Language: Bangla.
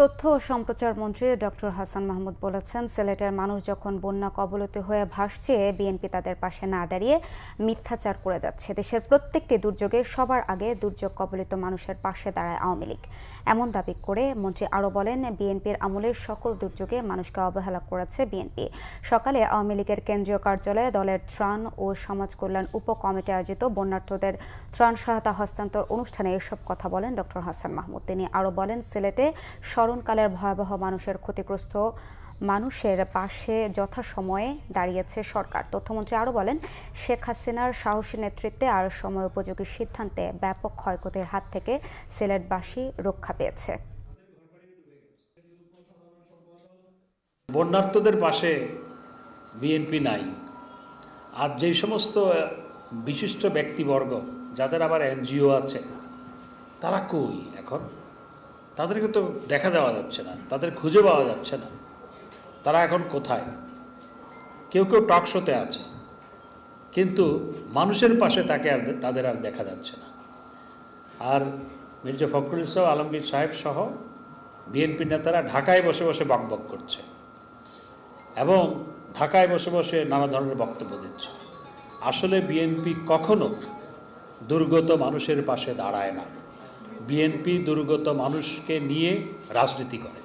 তথ্য ও সম্প্রচার মন্ত্রী ডক্টর হাসান মাহমুদ বলেছেন, সিলেটের মানুষ যখন বন্যা কবলিত হয়ে ভাসছে, বিএনপি তাদের পাশে না দাঁড়িয়ে মিথ্যাচার করে যাচ্ছে। দেশের প্রত্যেকটি দুর্যোগে সবার আগে দুর্যোগ কবলিত মানুষের পাশে দাঁড়ায় আওয়ামী লীগ। এমন দাবি করে মন্ত্রী আরও বলেন, বিএনপির আমলের সকল দুর্যোগে মানুষকে অবহেলা করেছে বিএনপি। সকালে আওয়ামী লীগের কেন্দ্রীয় কার্যালয়ে দলের ত্রাণ ও সমাজ কল্যাণ উপকমিটি আয়োজিত বন্যার্থদের ত্রাণ সহায়তা হস্তান্তর অনুষ্ঠানে এসব কথা বলেন ডক্টর হাসান মাহমুদ। তিনি আরও বলেন, সিলেটে স্মরণকালের ভয়াবহ মানুষের ক্ষতিগ্রস্ত মানুষের পাশে যথাসময়ে দাঁড়িয়েছে সরকার। তথ্যমন্ত্রী আরও বলেন, শেখ হাসিনার সাহসী নেতৃত্বে আর সময় উপযোগী সিদ্ধান্তে ব্যাপক ক্ষয়ক্ষতির হাত থেকে সিলেটবাসী রক্ষা পেয়েছে। বন্যার্থদের পাশে বিএনপি নাই। আর যেই সমস্ত বিশিষ্ট ব্যক্তিবর্গ, যাদের আবার এনজিও আছে, তারা কই এখন? তাদেরকে তো দেখা দেওয়া যাচ্ছে না, তাদের খুঁজে পাওয়া যাচ্ছে না। তারা এখন কোথায়? কেউ কেউ টক শোতে আছে, কিন্তু মানুষের পাশে তাকে আর তাদের আর দেখা যাচ্ছে না। আর মির্জা ফখরুল ইসলাম আলমগীর সাহেব সহ, বিএনপি নেতারা ঢাকায় বসে বসে বকবক করছে এবং ঢাকায় বসে বসে নানা ধরনের বক্তব্য দিচ্ছে। আসলে বিএনপি কখনো দুর্গত মানুষের পাশে দাঁড়ায় না। বিএনপি দুর্গত মানুষকে নিয়ে রাজনীতি করে।